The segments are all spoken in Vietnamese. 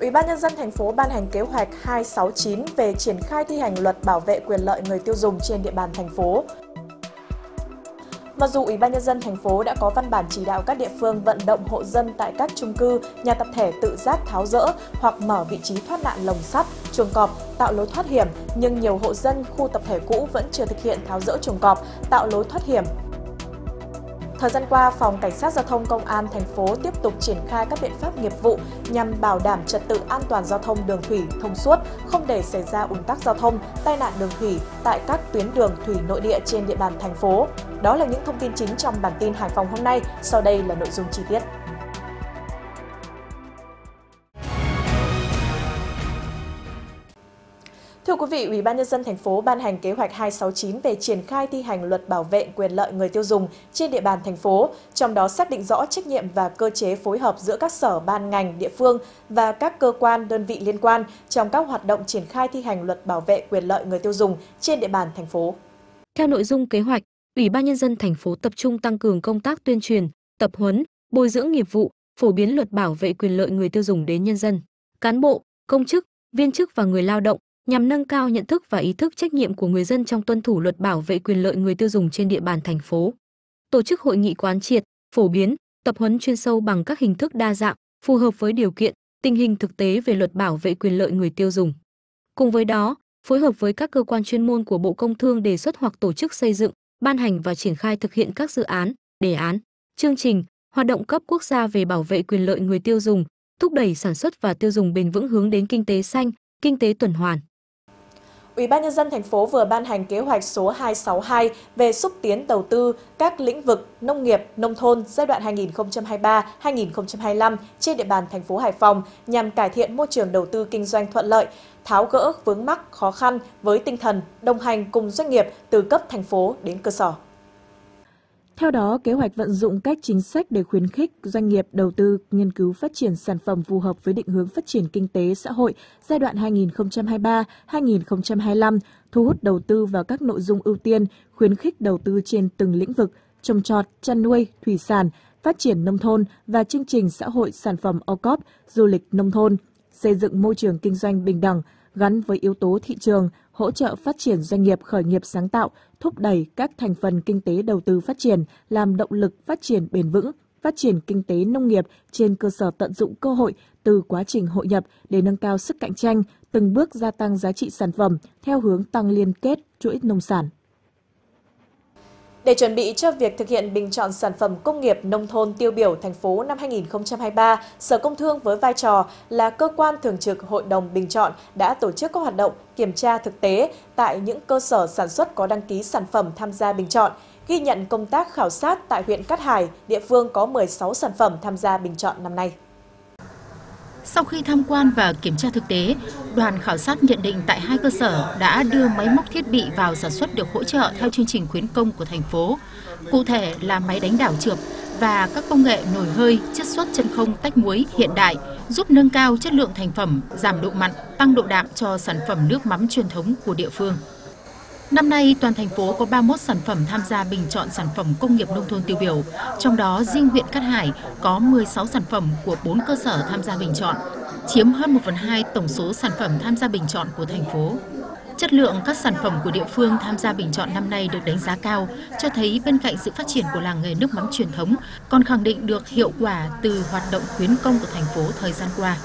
Ủy ban nhân dân thành phố ban hành kế hoạch 269 về triển khai thi hành luật bảo vệ quyền lợi người tiêu dùng trên địa bàn thành phố. Mặc dù Ủy ban nhân dân thành phố đã có văn bản chỉ đạo các địa phương vận động hộ dân tại các chung cư, nhà tập thể tự giác tháo rỡ hoặc mở vị trí thoát nạn lồng sắt, chuồng cọp, tạo lối thoát hiểm, nhưng nhiều hộ dân khu tập thể cũ vẫn chưa thực hiện tháo rỡ chuồng cọp, tạo lối thoát hiểm, Thời gian qua, Phòng Cảnh sát Giao thông Công an thành phố tiếp tục triển khai các biện pháp nghiệp vụ nhằm bảo đảm trật tự an toàn giao thông đường thủy thông suốt, không để xảy ra ùn tắc giao thông, tai nạn đường thủy tại các tuyến đường thủy nội địa trên địa bàn thành phố. Đó là những thông tin chính trong bản tin Hải Phòng hôm nay, sau đây là nội dung chi tiết. Thưa quý vị, Ủy ban nhân dân thành phố ban hành kế hoạch 269 về triển khai thi hành luật bảo vệ quyền lợi người tiêu dùng trên địa bàn thành phố, trong đó xác định rõ trách nhiệm và cơ chế phối hợp giữa các sở ban ngành địa phương và các cơ quan đơn vị liên quan trong các hoạt động triển khai thi hành luật bảo vệ quyền lợi người tiêu dùng trên địa bàn thành phố. Theo nội dung kế hoạch, Ủy ban nhân dân thành phố tập trung tăng cường công tác tuyên truyền, tập huấn, bồi dưỡng nghiệp vụ, phổ biến luật bảo vệ quyền lợi người tiêu dùng đến nhân dân, cán bộ, công chức, viên chức và người lao động nhằm nâng cao nhận thức và ý thức trách nhiệm của người dân trong tuân thủ luật bảo vệ quyền lợi người tiêu dùng trên địa bàn thành phố. Tổ chức hội nghị quán triệt, phổ biến, tập huấn chuyên sâu bằng các hình thức đa dạng, phù hợp với điều kiện, tình hình thực tế về luật bảo vệ quyền lợi người tiêu dùng. Cùng với đó, phối hợp với các cơ quan chuyên môn của Bộ Công Thương đề xuất hoặc tổ chức xây dựng, ban hành và triển khai thực hiện các dự án, đề án, chương trình, hoạt động cấp quốc gia về bảo vệ quyền lợi người tiêu dùng, thúc đẩy sản xuất và tiêu dùng bền vững hướng đến kinh tế xanh, kinh tế tuần hoàn. Ủy ban nhân dân thành phố vừa ban hành kế hoạch số 262 về xúc tiến đầu tư các lĩnh vực nông nghiệp, nông thôn giai đoạn 2023-2025 trên địa bàn thành phố Hải Phòng nhằm cải thiện môi trường đầu tư kinh doanh thuận lợi, tháo gỡ vướng mắc khó khăn với tinh thần đồng hành cùng doanh nghiệp từ cấp thành phố đến cơ sở. Theo đó, kế hoạch vận dụng các chính sách để khuyến khích doanh nghiệp đầu tư nghiên cứu phát triển sản phẩm phù hợp với định hướng phát triển kinh tế xã hội giai đoạn 2023-2025, thu hút đầu tư vào các nội dung ưu tiên, khuyến khích đầu tư trên từng lĩnh vực, trồng trọt, chăn nuôi, thủy sản, phát triển nông thôn và chương trình xã hội sản phẩm OCOP, du lịch nông thôn, xây dựng môi trường kinh doanh bình đẳng, gắn với yếu tố thị trường, hỗ trợ phát triển doanh nghiệp khởi nghiệp sáng tạo, thúc đẩy các thành phần kinh tế đầu tư phát triển, làm động lực phát triển bền vững, phát triển kinh tế nông nghiệp trên cơ sở tận dụng cơ hội từ quá trình hội nhập để nâng cao sức cạnh tranh, từng bước gia tăng giá trị sản phẩm theo hướng tăng liên kết chuỗi nông sản. Để chuẩn bị cho việc thực hiện bình chọn sản phẩm công nghiệp nông thôn tiêu biểu thành phố năm 2023, Sở Công Thương với vai trò là cơ quan thường trực Hội đồng bình chọn đã tổ chức các hoạt động kiểm tra thực tế tại những cơ sở sản xuất có đăng ký sản phẩm tham gia bình chọn, ghi nhận công tác khảo sát tại huyện Cát Hải, địa phương có 16 sản phẩm tham gia bình chọn năm nay. Sau khi tham quan và kiểm tra thực tế, đoàn khảo sát nhận định tại hai cơ sở đã đưa máy móc thiết bị vào sản xuất được hỗ trợ theo chương trình khuyến công của thành phố. Cụ thể là máy đánh đảo trượp và các công nghệ nổi hơi, chiết xuất chân không tách muối hiện đại giúp nâng cao chất lượng thành phẩm, giảm độ mặn, tăng độ đạm cho sản phẩm nước mắm truyền thống của địa phương. Năm nay, toàn thành phố có 31 sản phẩm tham gia bình chọn sản phẩm công nghiệp nông thôn tiêu biểu. Trong đó, riêng huyện Cát Hải có 16 sản phẩm của 4 cơ sở tham gia bình chọn, chiếm hơn 1 phần 2 tổng số sản phẩm tham gia bình chọn của thành phố. Chất lượng các sản phẩm của địa phương tham gia bình chọn năm nay được đánh giá cao, cho thấy bên cạnh sự phát triển của làng nghề nước mắm truyền thống, còn khẳng định được hiệu quả từ hoạt động khuyến công của thành phố thời gian qua.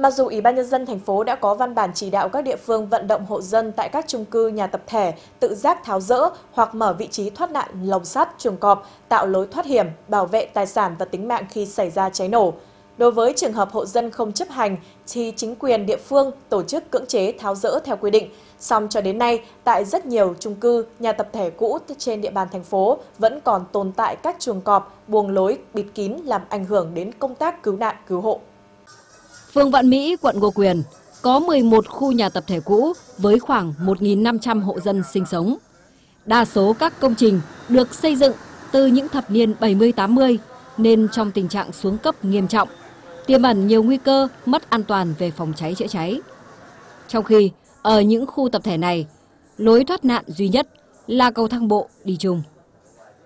Mặc dù Ủy ban nhân dân thành phố đã có văn bản chỉ đạo các địa phương vận động hộ dân tại các chung cư nhà tập thể tự giác tháo rỡ hoặc mở vị trí thoát nạn lồng sắt, chuồng cọp, tạo lối thoát hiểm, bảo vệ tài sản và tính mạng khi xảy ra cháy nổ. Đối với trường hợp hộ dân không chấp hành thì chính quyền địa phương tổ chức cưỡng chế tháo rỡ theo quy định. Song cho đến nay, tại rất nhiều chung cư, nhà tập thể cũ trên địa bàn thành phố vẫn còn tồn tại các chuồng cọp, buồng lối bịt kín làm ảnh hưởng đến công tác cứu nạn cứu hộ. Phường Vạn Mỹ, quận Ngô Quyền có 11 khu nhà tập thể cũ với khoảng 1.500 hộ dân sinh sống. Đa số các công trình được xây dựng từ những thập niên 70-80 nên trong tình trạng xuống cấp nghiêm trọng, tiềm ẩn nhiều nguy cơ mất an toàn về phòng cháy chữa cháy. Trong khi ở những khu tập thể này, lối thoát nạn duy nhất là cầu thang bộ đi chung.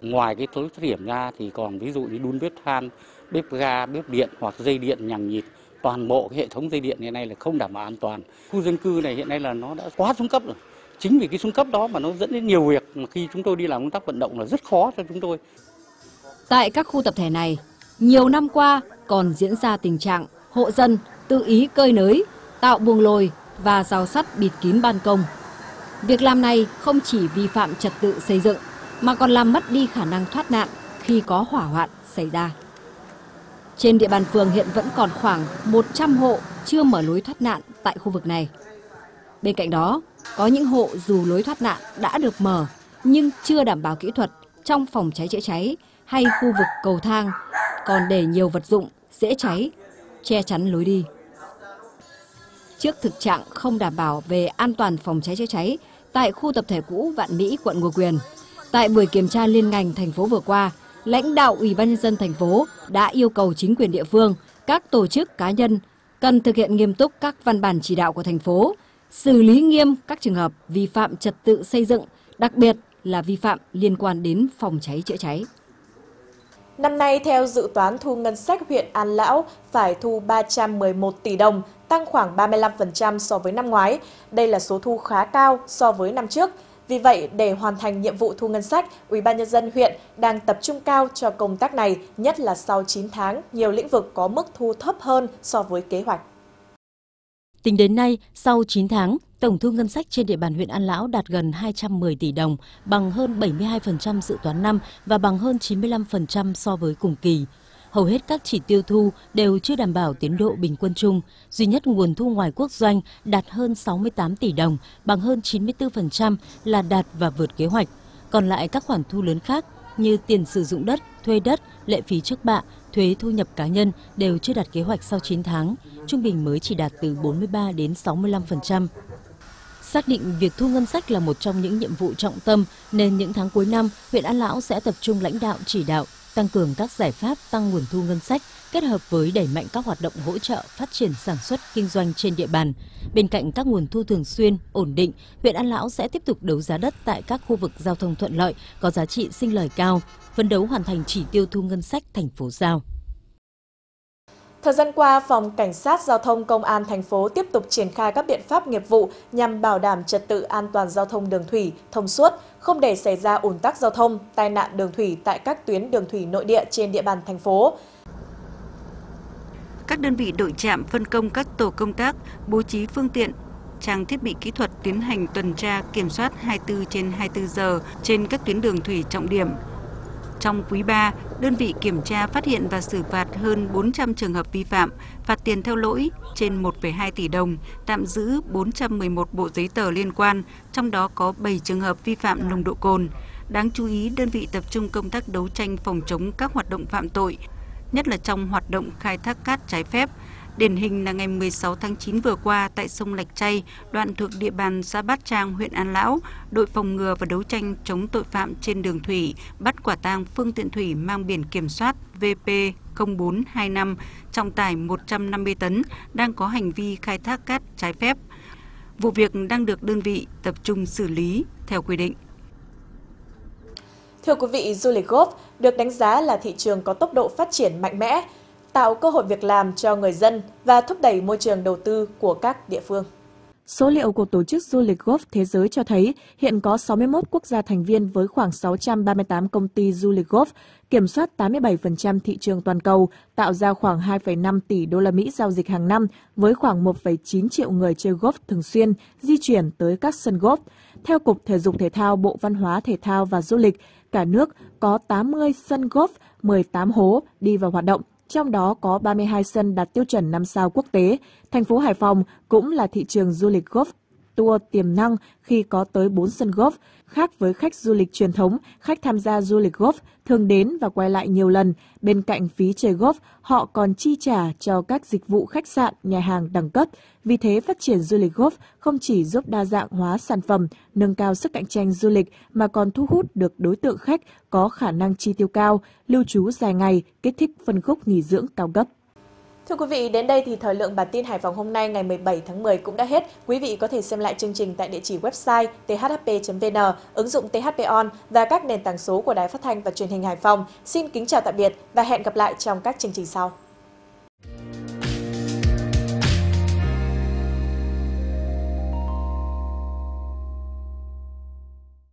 Ngoài cái tối thoát hiểm ra thì còn ví dụ như đun bếp than, bếp ga, bếp điện hoặc dây điện nhằng nhịt toàn bộ cái hệ thống dây điện hiện nay là không đảm bảo an toàn. Khu dân cư này hiện nay là nó đã quá xuống cấp rồi. Chính vì cái xuống cấp đó mà nó dẫn đến nhiều việc mà khi chúng tôi đi làm công tác vận động là rất khó cho chúng tôi. Tại các khu tập thể này, nhiều năm qua còn diễn ra tình trạng hộ dân tự ý cơi nới, tạo buồng lồi và rào sắt bịt kín ban công. Việc làm này không chỉ vi phạm trật tự xây dựng mà còn làm mất đi khả năng thoát nạn khi có hỏa hoạn xảy ra. Trên địa bàn phường hiện vẫn còn khoảng 100 hộ chưa mở lối thoát nạn tại khu vực này. Bên cạnh đó, có những hộ dù lối thoát nạn đã được mở nhưng chưa đảm bảo kỹ thuật trong phòng cháy chữa cháy hay khu vực cầu thang còn để nhiều vật dụng dễ cháy che chắn lối đi. Trước thực trạng không đảm bảo về an toàn phòng cháy chữa cháy tại khu tập thể cũ Vạn Mỹ, quận Ngô Quyền, tại buổi kiểm tra liên ngành thành phố vừa qua, lãnh đạo Ủy ban nhân dân thành phố đã yêu cầu chính quyền địa phương, các tổ chức cá nhân cần thực hiện nghiêm túc các văn bản chỉ đạo của thành phố, xử lý nghiêm các trường hợp vi phạm trật tự xây dựng, đặc biệt là vi phạm liên quan đến phòng cháy chữa cháy. Năm nay, theo dự toán thu ngân sách huyện An Lão phải thu 311 tỷ đồng, tăng khoảng 35% so với năm ngoái. Đây là số thu khá cao so với năm trước. Vì vậy, để hoàn thành nhiệm vụ thu ngân sách, Ủy ban nhân dân huyện đang tập trung cao cho công tác này, nhất là sau 9 tháng, nhiều lĩnh vực có mức thu thấp hơn so với kế hoạch. Tính đến nay, sau 9 tháng, tổng thu ngân sách trên địa bàn huyện An Lão đạt gần 210 tỷ đồng, bằng hơn 72% dự toán năm và bằng hơn 95% so với cùng kỳ. Hầu hết các chỉ tiêu thu đều chưa đảm bảo tiến độ bình quân chung, duy nhất nguồn thu ngoài quốc doanh đạt hơn 68 tỷ đồng, bằng hơn 94% là đạt và vượt kế hoạch. Còn lại các khoản thu lớn khác như tiền sử dụng đất, thuê đất, lệ phí trước bạ, thuế thu nhập cá nhân đều chưa đạt kế hoạch sau 9 tháng, trung bình mới chỉ đạt từ 43 đến 65%. Xác định việc thu ngân sách là một trong những nhiệm vụ trọng tâm nên những tháng cuối năm, huyện An Lão sẽ tập trung lãnh đạo chỉ đạo tăng cường các giải pháp tăng nguồn thu ngân sách kết hợp với đẩy mạnh các hoạt động hỗ trợ phát triển sản xuất kinh doanh trên địa bàn. Bên cạnh các nguồn thu thường xuyên, ổn định, huyện An Lão sẽ tiếp tục đấu giá đất tại các khu vực giao thông thuận lợi, có giá trị sinh lời cao, phấn đấu hoàn thành chỉ tiêu thu ngân sách thành phố giao. Thời gian qua, Phòng Cảnh sát Giao thông Công an thành phố tiếp tục triển khai các biện pháp nghiệp vụ nhằm bảo đảm trật tự an toàn giao thông đường thủy, thông suốt, không để xảy ra ủn tắc giao thông, tai nạn đường thủy tại các tuyến đường thủy nội địa trên địa bàn thành phố. Các đơn vị đội trạm phân công các tổ công tác bố trí phương tiện, trang thiết bị kỹ thuật tiến hành tuần tra kiểm soát 24 trên 24 giờ trên các tuyến đường thủy trọng điểm, trong quý 3, đơn vị kiểm tra phát hiện và xử phạt hơn 400 trường hợp vi phạm, phạt tiền theo lỗi trên 1,2 tỷ đồng, tạm giữ 411 bộ giấy tờ liên quan, trong đó có 7 trường hợp vi phạm nồng độ cồn. Đáng chú ý, đơn vị tập trung công tác đấu tranh phòng chống các hoạt động phạm tội, nhất là trong hoạt động khai thác cát trái phép, Điển hình là ngày 16 tháng 9 vừa qua tại sông Lạch Chay, đoạn thuộc địa bàn xã Bát Trang, huyện An Lão, đội phòng ngừa và đấu tranh chống tội phạm trên đường thủy bắt quả tang phương tiện thủy mang biển kiểm soát VP 0425 trọng tải 150 tấn đang có hành vi khai thác cát trái phép. Vụ việc đang được đơn vị tập trung xử lý theo quy định. Thưa quý vị, du lịch golf được đánh giá là thị trường có tốc độ phát triển mạnh mẽ, tạo cơ hội việc làm cho người dân và thúc đẩy môi trường đầu tư của các địa phương. Số liệu của Tổ chức Du lịch Golf Thế giới cho thấy hiện có 61 quốc gia thành viên với khoảng 638 công ty du lịch golf, kiểm soát 87% thị trường toàn cầu, tạo ra khoảng 2,5 tỷ đô la Mỹ giao dịch hàng năm với khoảng 1,9 triệu người chơi golf thường xuyên di chuyển tới các sân golf. Theo Cục Thể dục Thể thao Bộ Văn hóa Thể thao và Du lịch, cả nước có 80 sân golf, 18 hố đi vào hoạt động trong đó có 32 sân đạt tiêu chuẩn 5 sao quốc tế. Thành phố Hải Phòng cũng là thị trường du lịch golf tour tiềm năng khi có tới 4 sân golf, khác với khách du lịch truyền thống, khách tham gia du lịch golf thường đến và quay lại nhiều lần. Bên cạnh phí chơi golf, họ còn chi trả cho các dịch vụ khách sạn, nhà hàng đẳng cấp. Vì thế, phát triển du lịch golf không chỉ giúp đa dạng hóa sản phẩm, nâng cao sức cạnh tranh du lịch mà còn thu hút được đối tượng khách có khả năng chi tiêu cao, lưu trú dài ngày, kích thích phân khúc nghỉ dưỡng cao cấp. Thưa quý vị, đến đây thì thời lượng bản tin Hải Phòng hôm nay ngày 17 tháng 10 cũng đã hết. Quý vị có thể xem lại chương trình tại địa chỉ website thp.vn, ứng dụng THP On và các nền tảng số của Đài Phát thanh và Truyền hình Hải Phòng. Xin kính chào tạm biệt và hẹn gặp lại trong các chương trình sau.